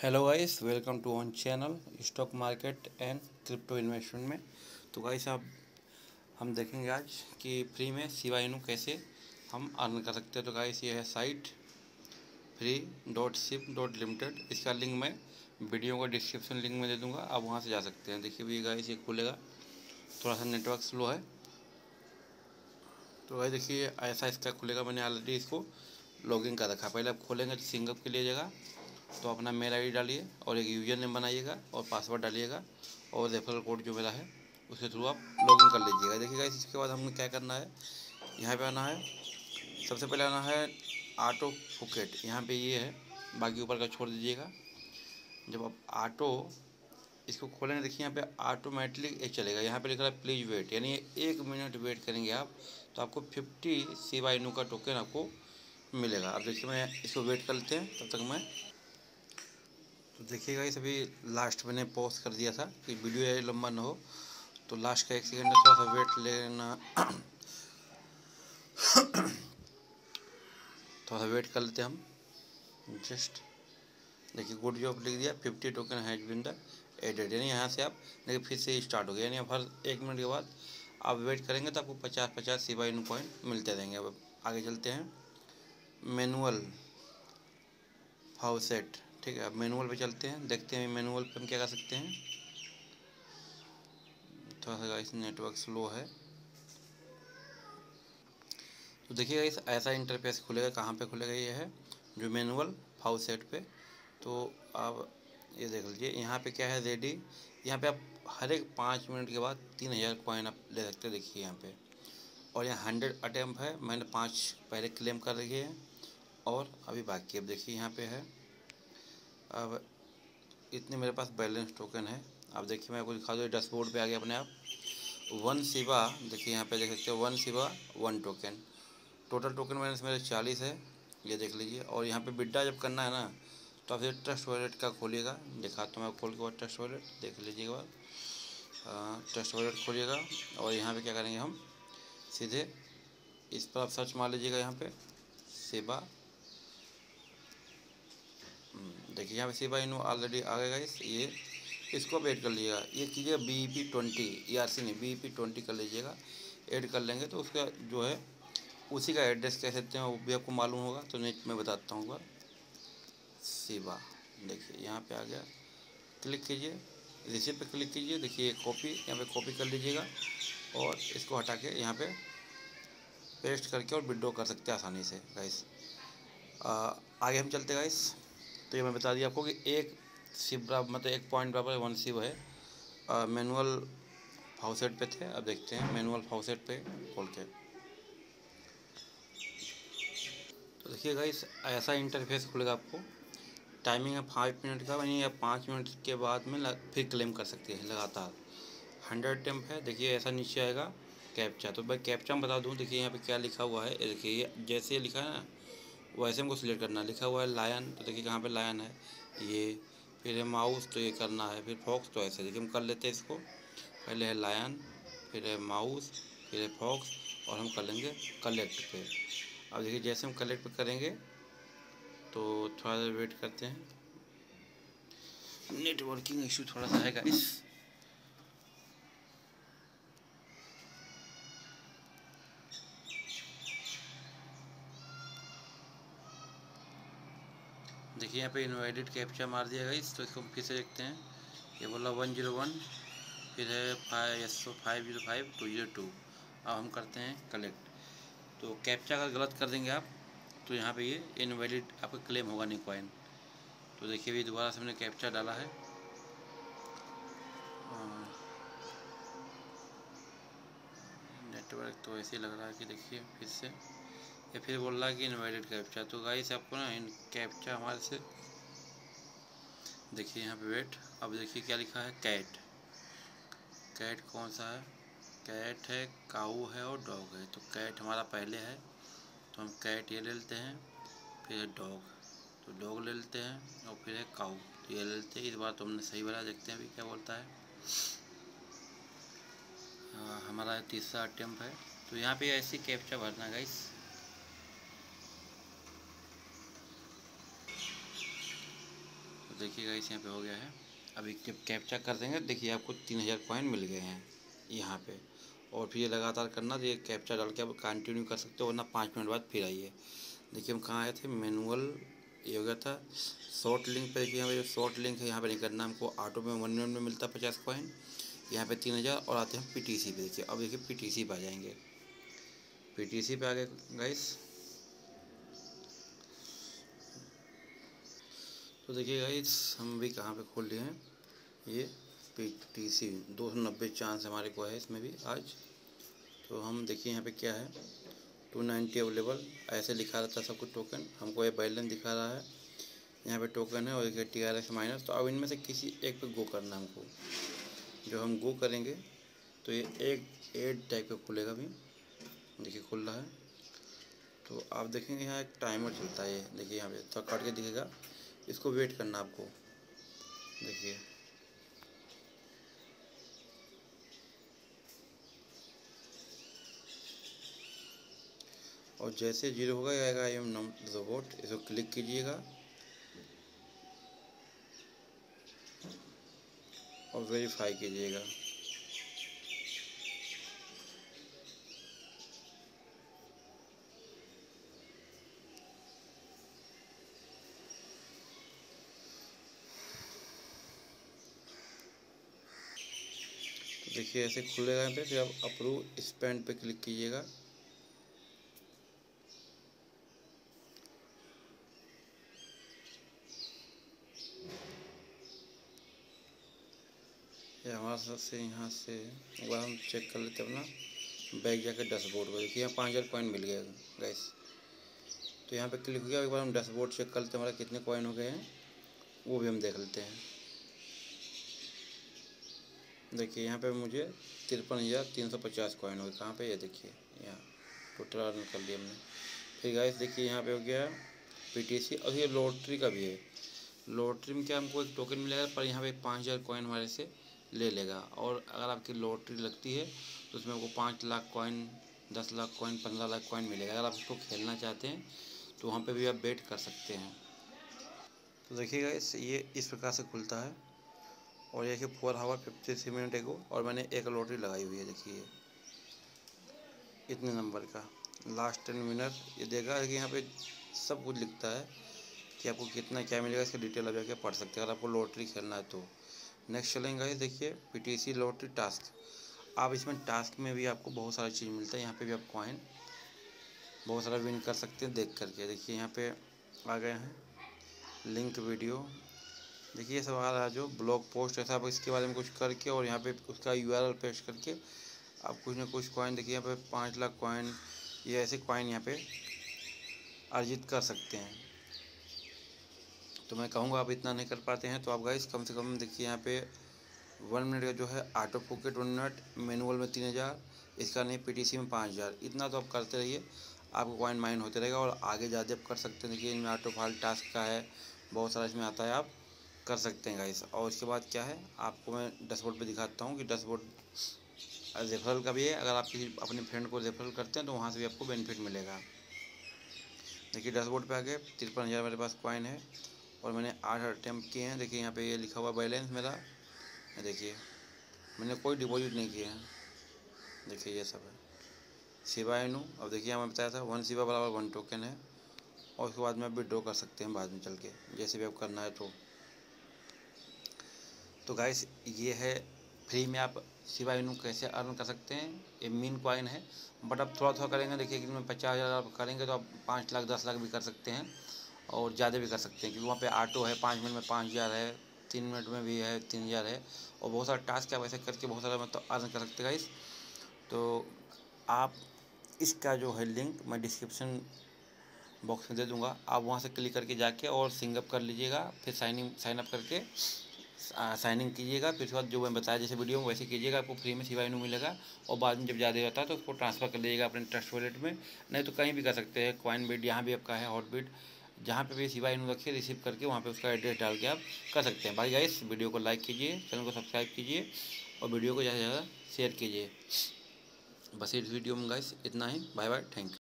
Hello guys welcome to on channel stock market and crypto investment में। तो guys आप, हम देखेंगे आज कि फ्री में सिवाइनू कैसे हम अर्न कर सकते हैं। तो गाइस ये है site free dot sip dot limited इसका लिंक मैं वीडियो का डिस्क्रिप्शन लिंक में दे दूँगा, आप वहाँ से जा सकते हैं। देखिए भी गाइस ये खुलेगा। थोड़ा सा नेटवर्क स्लो है। तो भाई देखिए, ऐसा इसका खुलेगा। मैंने ऑलरेडी इसको लॉगिन कर रखा पहले आप खोलेंगे तो सिंगअप के लिए जगह। तो अपना मेल आईडी डालिए और एक यूज़र नेम बनाइएगा और पासवर्ड डालिएगा और रेफरल कोड जो मेरा है, उसके थ्रू आप लॉगिन कर लीजिएगा। देखिएगा इसके बाद हमें क्या करना है? यहाँ पे आना है। सबसे पहले आना है ऑटो फुकेट यहाँ पे ये है, बाकी ऊपर का छोड़ दीजिएगा। जब आप ऑटो इसको खोलेंगे, देखिए यहाँ पे ऑटोमेटिकली एक चलेगा। यहाँ पे लिखा है प्लीज़ वेट यानी एक मिनट वेट करेंगे आप तो आपको फिफ्टी सी का टोकन आपको मिलेगा। अब देखिए मैं इसको वेट कर लेते हैं, तब तक मैं तो देखिएगा, ये सभी लास्ट मैंने पोस्ट कर दिया था कि वीडियो ये लंबा ना हो। तो लास्ट का एक सेकेंड थोड़ा सा वेट लेना। थोड़ा सा वेट कर लेते हम। जस्ट देखिए गुड जॉब लिख दिया। Fifty token has been the added यानी यहाँ से आप देखिए फिर से स्टार्ट हो गया। यानी हर एक मिनट के बाद आप वेट करेंगे तो आपको पचास पचास सी बाई पॉइंट मिलते रहेंगे। अब आगे चलते हैं। मैनुअल हाउसेट ठीक है, अब मैनुअल पे चलते हैं, देखते हैं मैनुअल पे हम क्या कर सकते हैं। थोड़ा सा इस नेटवर्क स्लो है। तो देखिएगा इस ऐसा इंटरफेस खुलेगा, कहाँ पे खुलेगा ये है, जो मैनुअल फाउ सेट पे। तो आप ये देख लीजिए, यहाँ पे क्या है रेडी यहाँ पे आप हर एक पाँच मिनट के बाद तीन हज़ार कॉइन आप ले सकते हैं, देखिए यहाँ पे। और यहाँ हंड्रेड अटैम्प है, मैंने पाँच पहले क्लेम कर रही है। और अभी बाकी, अब देखिए यहाँ पे है। अब इतने मेरे पास बैलेंस टोकन है। अब देखिए, मैं आपको दिखा दूँ डैशबोर्ड पे आ गया अपने आप। वन सिवा देखिए यहाँ पे देख सकते हो वन सिवा one token total token balance मेरे चालीस है, ये देख लीजिए। और यहाँ पे बिड्डा जब करना है ना तो आप ट्रस्ट वॉलेट का खोलिएगा। दिखाता हूँ मैं खोल के बाद ट्रस्ट वॉलेट देख लीजिएगा बाद ट्रस्ट वॉलेट खोलिएगा, और यहाँ पे क्या करेंगे हम? सीधे इस पर आप सर्च मार लीजिएगा यहाँ पे सेवा देखिए यहाँ पे सी बाई नो ऑलरेडी आ गया इस ये, इसको आप ऐड कर लीजिएगा। ये कीजिएगा B P twenty E R C नहीं बी पी ट्वेंटी कर लीजिएगा। ऐड कर लेंगे तो उसका जो है, उसी का एड्रेस कह सकते हैं, वो भी आपको मालूम होगा। तो नेट में बताता हूँ सिवा देखिए, यहाँ पे आ गया। क्लिक कीजिए रिसीप पे क्लिक कीजिए। देखिए कॉपी यहाँ पे कॉपी कर लीजिएगा। और इसको हटा के यहाँ पे पेस्ट करके और विड्रॉ कर सकते हैं आसानी से गाइस आगे हम चलते गाइस तो ये मैं बता दिया आपको कि एक सिप बराबर मतलब एक पॉइंट बराबर वन सिप है। मैनुअल फाउसेट पे थे, अब देखते हैं मैनुअल फाउसेट पे खोल के। तो देखिएगा इस ऐसा इंटरफेस खुलेगा आपको। टाइमिंग है फाइव मिनट का यानी आप पाँच मिनट के बाद में फिर क्लेम कर सकते हैं लगातार। हंड्रेड टेम्प है, देखिए ऐसा नीचे आएगा कैप्चा तो भाई कैप्चा में बता दूँ, देखिए यहाँ पे क्या लिखा हुआ है। देखिए जैसे लिखा है ना वैसे हमको सिलेक्ट करना है। लिखा हुआ है लायन तो देखिए कहाँ पे लायन है। ये, फिर है माउस तो ये करना है। फिर फॉक्स तो ऐसे देखिए हम कर लेते हैं इसको। पहले है लायन फिर है माउस फिर है फॉक्स और हम कर लेंगे कलेक्ट पे। अब देखिए जैसे हम कलेक्ट पे करेंगे तो थोड़ा सा वेट करते हैं। नेटवर्किंग इशू थोड़ा सा है इस देखिए, यहाँ पे इनवाइटेड कैप्चा मार दिया गया तो इसको फिर से देखते हैं? ये बोला वन ज़ीरो वन फिर है five S five zero five two zero two अब हम करते हैं कलेक्ट तो कैप्चा अगर गलत कर देंगे आप तो यहाँ पे ये इनवैलिड आपका क्लेम होगा नहीं कॉइन तो देखिए, अभी दोबारा से हमने कैप्चा डाला है। नेटवर्क तो ऐसे लग रहा है कि देखिए, फिर से। या फिर बोल रहा कि इनवाइटेड कैप्चा तो गाइस आपको ना इन कैप्चा हमारे से देखिए यहाँ पे वेट अब देखिए क्या लिखा है? कैट कैट कौन सा है? कैट है काऊ है और डॉग है। तो कैट हमारा पहले है। तो हम कैट ये ले लेते हैं फिर है डॉग तो डॉग ले लेते हैं और फिर है काऊ तो ये ले लेते हैं। इस बार तो हमने सही बना देखते हैं अभी क्या बोलता है। आ, हमारा तीसरा अटैम्प है। तो यहाँ पे ऐसी कैप्चा भरना गाइस देखिए गाइस यहाँ पे हो गया है। अभी जब कैप्चा कर देंगे। देखिए, आपको तीन हज़ार पॉइंट मिल गए हैं यहाँ पे। और फिर ये लगातार करना तो ये कैप्चा डाल के आप कंटिन्यू कर सकते हो, वरना पाँच मिनट बाद फिर आइए। देखिए, हम कहाँ आए थे? मैनुअल, ये हो गया था। शॉर्ट लिंक पे देखिए जो शॉर्ट लिंक है, यहाँ पे नहीं करना। हमको ऑटो में वन मिनट में मिलता है पचास पॉइंट। यहाँ पे तीन हज़ार और आते हैं पीटीसी पे। देखिए, अब देखिए, पीटीसी पे आ जाएँगे। पीटीसी पे आ गए गाइस तो देखिए गाइस हम भी कहाँ पे खोल लिए हैं? ये पीटीसी दो सौ नब्बे चांस हमारे को है इसमें भी आज। तो हम देखिए यहाँ पे क्या है। टू नाइन्टी अवेलेबल ऐसे लिखा रहता है सब कुछ टोकन हमको ये बैलेंस दिखा रहा है। यहाँ पे टोकन है और देखिए टी आर एस माइनस तो अब इनमें से किसी एक पे गो करना हमको। जो हम गो करेंगे तो ये एक एड टाइप का खुलेगा भी। देखिए खुल रहा है। तो आप देखेंगे यहाँ एक टाइमर चलता है ये। देखिए यहाँ पे तो काट के दिखेगा। इसको वेट करना आपको। देखिए। और जैसे ज़ीरो होगा आएगा आई एम नम रोबोट इसको क्लिक कीजिएगा। और वेरीफाई कीजिएगा। देखिए, ऐसे खुलेगा यहाँ पे, फिर आप अप्रूव स्पेंड पे क्लिक कीजिएगा। हमारे साथ से यहाँ से एक हम चेक कर लेते अपना बैग जाकर डैशबोर्ड पर देखिए, यहाँ पाँच हज़ार कॉइन मिल गया गैस तो यहाँ पे क्लिक हो गया, एक बार हम डैशबोर्ड चेक कर लेते हैं हमारा कितने कॉइन हो गए हैं, वो भी हम देख लेते हैं। देखिए, यहाँ पे मुझे तिरपन हज़ार तीन सौ पचास कॉइन हो गए कहाँ पे? ये देखिए, यहाँ टोटल अर्न कर लिया हमने। फिर गैस देखिए, यहाँ पे हो गया पीटीसी और ये लॉटरी का भी है। लॉटरी में क्या हमको एक टोकन मिलेगा, पर यहाँ पे पाँच हज़ार कॉइन हमारे से ले लेगा। और अगर आपकी लॉटरी लगती है तो उसमें आपको पाँच लाख कॉइन दस लाख कॉइन पंद्रह लाख कॉइन मिलेगा। अगर आप उसको खेलना चाहते हैं तो वहाँ पर भी आप बेट कर सकते हैं। तो देखिएगा इस ये इस प्रकार से खुलता है। और ये four hour fifty three minute ago, और मैंने एक लॉटरी लगाई हुई है, देखिए। इतने नंबर का। लास्ट टेन विनर ये देगा कि यहाँ पे सब कुछ लिखता है कि आपको कितना क्या मिलेगा, इसका डिटेल अब जाके पढ़ सकते हैं, अगर आपको लॉटरी खेलना है तो। नेक्स्ट चलेंगे देखिए, पीटीसी लॉटरी टास्क। आप इसमें टास्क में भी आपको बहुत सारी चीज़ मिलता है, यहाँ पे भी आप कॉइन बहुत सारा विन कर सकते हैं देख करके। देखिए, यहाँ पे आ गए हैं। लिंक वीडियो देखिए, ये सब आ रहा है जो ब्लॉग पोस्ट है आप इसके बारे में कुछ करके और यहाँ पे उसका यू आर पेस्ट करके आप कुछ ना कुछ कॉइन देखिए, यहाँ पे पाँच लाख कॉइन ये ऐसे कॉइन यहाँ पे अर्जित कर सकते हैं। तो मैं कहूँगा आप इतना नहीं कर पाते हैं तो आप गाइस कम से कम देखिए यहाँ पे वन मिनट का जो है auto pocket one minute manual में तीन हज़ार, इसका नहीं पीटीसी में पाँच हज़ार। इतना तो आप करते रहिए, आपको कॉइन माइन होते रहेगा और आगे ज़्यादा आप कर सकते हैं, देखिए इनमें आटो फाल टास्क का है, बहुत सारा इसमें आता है आप। कर सकते हैं गाइस और उसके बाद क्या है? आपको मैं डैशबोर्ड पे दिखाता हूँ कि डैशबोर्ड रेफरल का भी है। अगर आप किसी, अपने फ्रेंड को रेफरल करते हैं तो वहाँ से भी आपको बेनिफिट मिलेगा। देखिए डैशबोर्ड पे आगे तिरपन हज़ार मेरे पास कॉइन है और मैंने आठ अटैम्प्ट किए हैं। देखिए, यहाँ पे ये लिखा हुआ बैलेंस मेरा। देखिए, मैंने कोई डिपॉजिट नहीं किया है। देखिए, ये सब है। सिवा इनू अब देखिए हमें बताया था वन सिवा बराबर वन टोकन है। और उसके बाद में आप विड्रॉ कर सकते हैं बाद में चल के, जैसे भी आप करना है तो। तो गाइस ये है फ्री में आप सिवा इनू कैसे अर्न कर सकते हैं? ये मीन कॉइन है। बट आप थोड़ा थोड़ा करेंगे, देखिए कि में पचास हज़ार आप करेंगे तो आप पाँच लाख, दस लाख भी कर सकते हैं और ज़्यादा भी कर सकते हैं क्योंकि वहाँ पे ऑटो है, पाँच मिनट में पाँच हज़ार है, तीन मिनट में भी है, तीन हज़ार है और बहुत सारा टास्क आप ऐसे करके बहुत सारा मतलब अर्न कर सकते हैं गाइस तो आप इसका जो है लिंक मैं डिस्क्रिप्शन बॉक्स में दे दूँगा। आप वहाँ से क्लिक करके जाके और सिंगअप कर लीजिएगा, फिर साइन अप करके साइनिंग कीजिएगा, फिर उसके बाद जो मैं बताया जैसे वीडियो में, वैसे कीजिएगा, आपको फ्री में सिवाई मिलेगा, और बाद में जब ज़्यादा रहता है तो उसको ट्रांसफ़र कर लीजिएगा अपने ट्रस्ट वॉलेट में। नहीं तो कहीं भी कर सकते हैं क्वाइन बीट यहाँ भी आपका है हॉट बीट जहाँ पे भी सिवाई नू रखिए रिसीव करके वहाँ पे उसका एड्रेस डाल के आप कर सकते हैं। भाई गाइस वीडियो को लाइक कीजिए चैनल को सब्सक्राइब कीजिए, और वीडियो को ज़्यादा से ज़्यादा शेयर कीजिए। बस इस वीडियो में गाइस इतना ही। Bye bye thank you